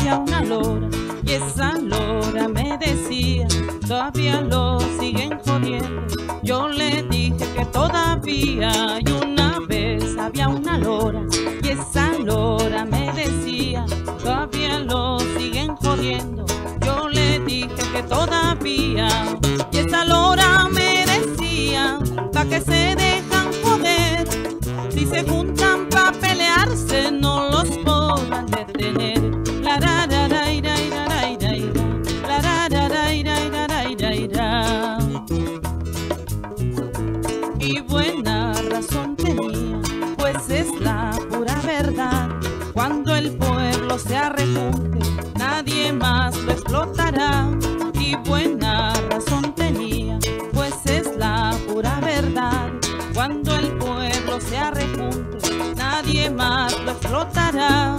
había una lora y esa lora me decía, todavía lo siguen jodiendo. Yo le dije que todavía y una vez había una lora y esa lora me decía, todavía lo siguen jodiendo. Yo le dije que todavía se arrejunte, nadie más lo explotará. Y buena razón tenía, pues es la pura verdad. Cuando el pueblo se arrejunte, nadie más lo explotará.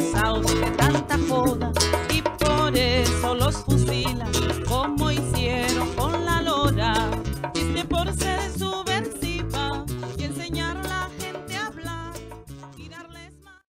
Salve e tanta cola